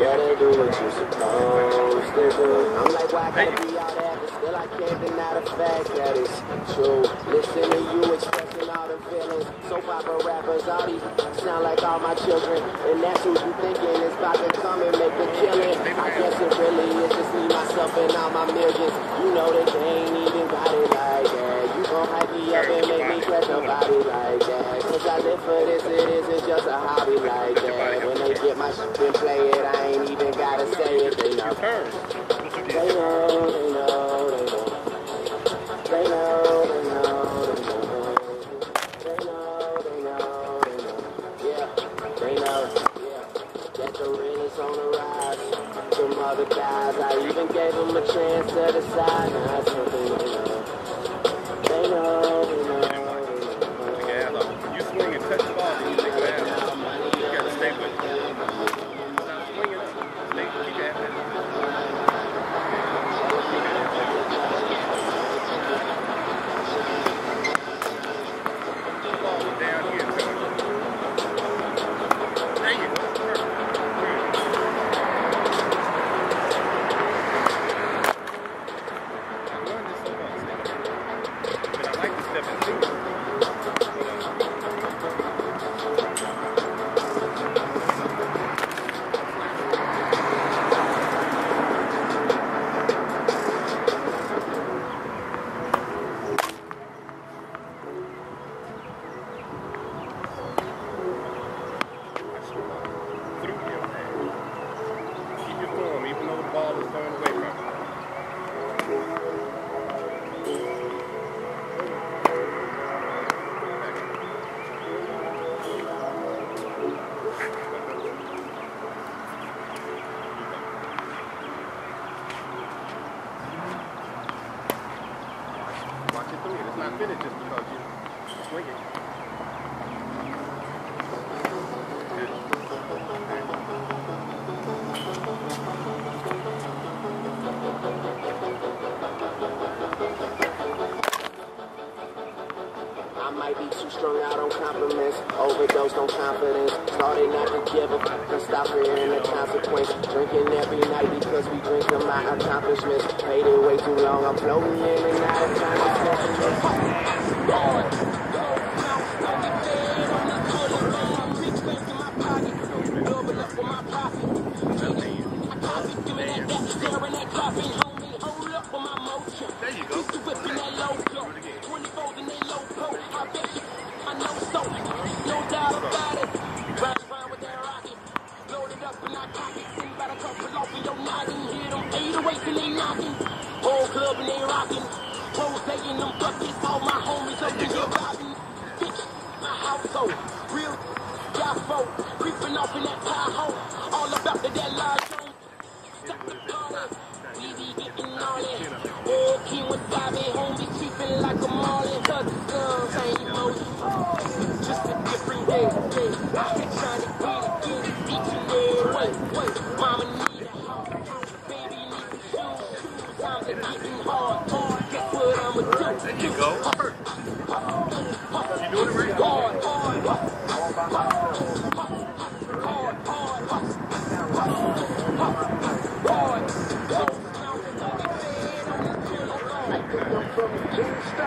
gotta do what you're supposed to do. I'm like, why gotta be all that? Still, I can't deny the fact that it's true. Listen to you expressing all the feelings. Soap opera rappers, all these sound like all my children. And that's who you thinking is about to come and make a killing. I guess it really is just me, myself, and all my millions. You know that they ain't even got it like that. You gon' hype me up and make me press nobody like that. Cause I live for this, it isn't just a hobby like that. Get my shit play it, I ain't even gotta say it. They know. They know, they know, it strung out on compliments, overdosed on confidence. Started not to give a fuck and stop fearing the consequence. Drinking every night because we drinking my accomplishments. Paid it way too long, I'm floating in and out of time. To get in my pocket. Give me that, that, staring at coffee. Hold up on my motion. There you go. Them buckets, all my homies up in here robbing. Bitch, my household. Real Yafo, creeping off in that Tahoe. All about the that large zone. Stop the. We be getting all it. Oh, King Wasabi, homies cheapin' like a marlin. Cause the sun ain't motion. Just a different day. day. Trying to get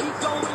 I be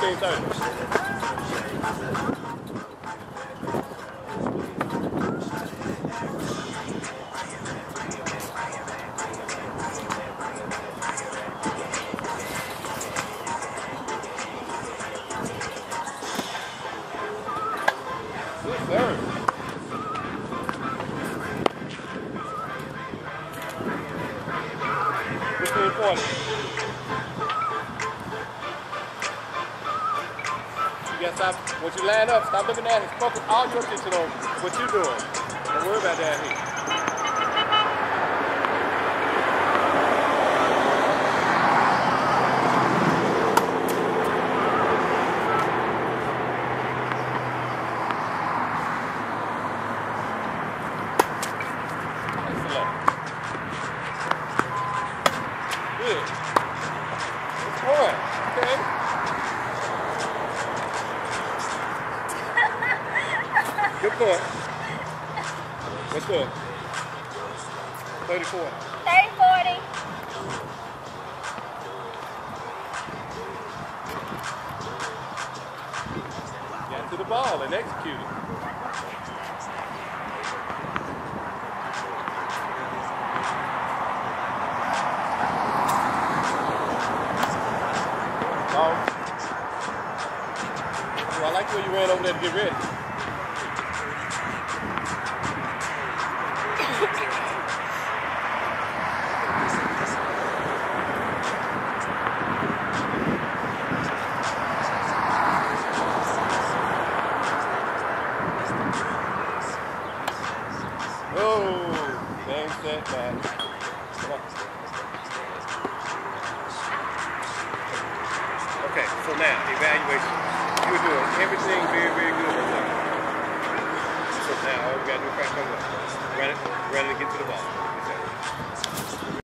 15 30. You gotta stop. Once you line up, stop looking at it. Focus all your attention on what you're doing. Don't worry about that here. Excellent. Good. Good point. Okay. Good point. What's good? 34. 30, 40. Got to the ball and executed. Ball. Well, I like the way you ran over there to get ready. Oh, dang set man. Come on. So now evaluation. You were doing everything very, very good. right there. So now all we gotta do is crack on. Run it, run it and get to the ball.